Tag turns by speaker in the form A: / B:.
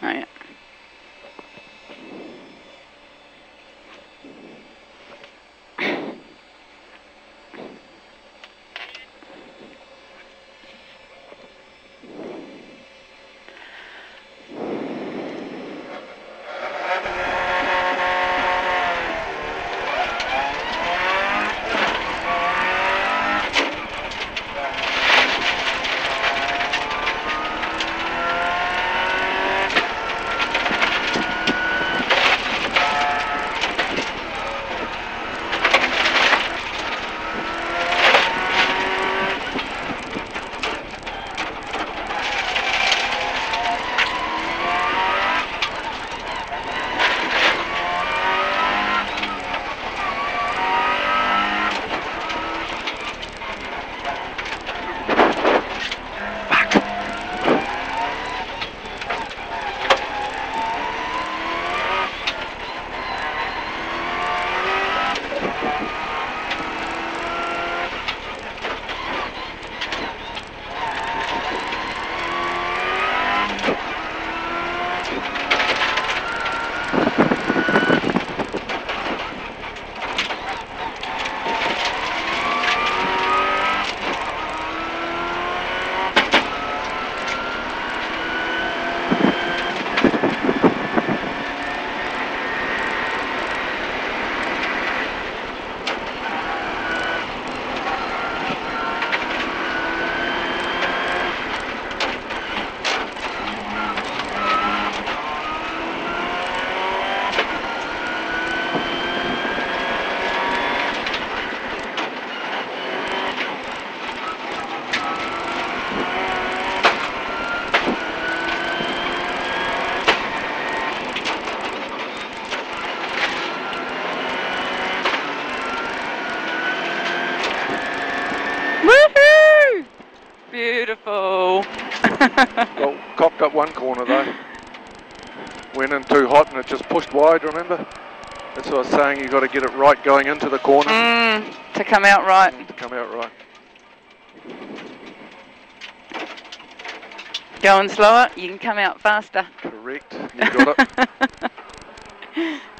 A: Oh, yeah. Beautiful.
B: Well, cocked up one corner though. Went in too hot and it just pushed wide, remember? That's what I was saying, you've got to get it right going into the corner
A: mm, to come out right.
B: to come out right.
A: Going slower, you can come out faster.
B: Correct, you got it.